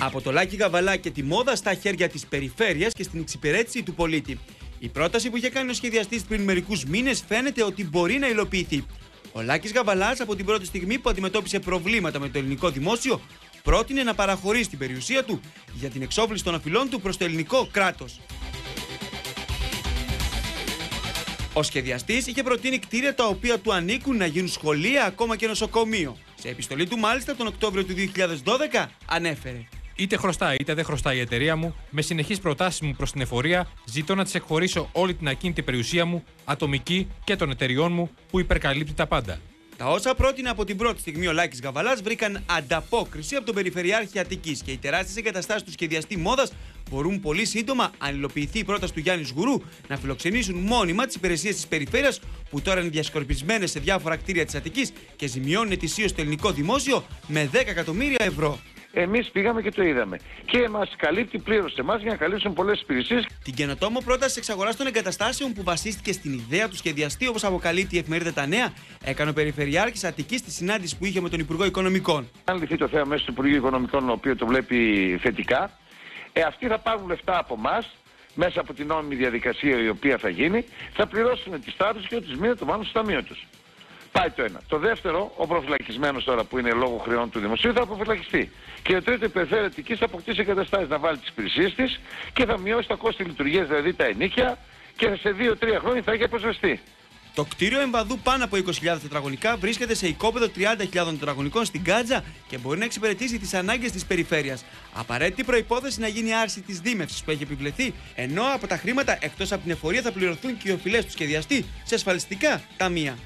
Από το Λάκη Γαβαλά και τη μόδα στα χέρια της περιφέρειας και στην εξυπηρέτηση του πολίτη. Η πρόταση που είχε κάνει ο σχεδιαστής πριν μερικούς μήνες φαίνεται ότι μπορεί να υλοποιηθεί. Ο Λάκη Γαβαλά, από την πρώτη στιγμή που αντιμετώπισε προβλήματα με το ελληνικό δημόσιο, πρότεινε να παραχωρήσει την περιουσία του για την εξόφληση των αφιλών του προς το ελληνικό κράτος. Ο σχεδιαστής είχε προτείνει κτίρια τα οποία του ανήκουν να γίνουν σχολεία, ακόμα και νοσοκομείο. Σε επιστολή του, μάλιστα, τον Οκτώβριο του 2012 ανέφερε. Είτε χρωστάει είτε δεν χρωστάει η εταιρεία μου, με συνεχείς προτάσεις μου προς την εφορία, ζητώ να τη εκχωρήσω όλη την ακίνητη περιουσία μου, ατομική και των εταιριών μου, που υπερκαλύπτει τα πάντα. Τα όσα πρότεινε από την πρώτη στιγμή ο Λάκης Γαβαλάς βρήκαν ανταπόκριση από τον Περιφερειάρχη Αττικής και οι τεράστιες εγκαταστάσεις του σχεδιαστή μόδας μπορούν πολύ σύντομα, αν υλοποιηθεί η πρόταση του Γιάννης Γουρού, να φιλοξενήσουν μόνιμα τις υπηρεσίες της περιφέρειας που τώρα είναι διασκορπισμένες σε διάφορα κτίρια της Αττικής και ζημιώνουν ετησίως το ελληνικό δημόσιο με 10 εκατομμύρια ευρώ. Εμείς πήγαμε και το είδαμε. Και μα καλύπτει πλήρως εμάς για να καλύψουν πολλές υπηρεσίες. Την καινοτόμο πρόταση εξαγοράς των εγκαταστάσεων που βασίστηκε στην ιδέα του σχεδιαστή, όπως αποκαλύπτει η εφημερίδα Τα Νέα, έκανε ο Περιφερειάρχης Αττικής στη συνάντηση που είχε με τον Υπουργό Οικονομικών. Αν λυθεί το θέμα μέσα του Υπουργείου Οικονομικών, ο οποίος το βλέπει θετικά, ε, αυτοί θα πάρουν λεφτά από εμάς μέσα από την νόμιμη διαδικασία η οποία θα γίνει, θα πληρώσουν τις τάρτε και ό,τι μήνε το βάλουν στο ταμείο τους. Πάει το ένα. Το δεύτερο, ο προφυλακισμένος τώρα που είναι λόγω χρεών του δημοσίου θα αποφυλακιστεί. Και το τρίτο, η περιφέρεια θα αποκτήσει εγκαταστάσεις να βάλει τις υπηρεσίες της και θα μειώσει τα κόστη λειτουργίας, δηλαδή τα ενίκια, και σε 2-3 χρόνια θα έχει αποσβεστεί. Το κτίριο εμβαδού πάνω από 20.000 τετραγωνικά βρίσκεται σε οικόπεδο 30.000 τετραγωνικών στην Κάτζα και μπορεί να εξυπηρετήσει τις ανάγκες της περιφέρειας. Απαραίτητη προπόθεση να γίνει άρση της δίμευσης που έχει επιβλεφθεί, ενώ από τα χρήματα εκτός από την εφορία θα πληρωθούν και οι οφειλές του σχεδιαστή σε ασφαλιστικά ταμεία.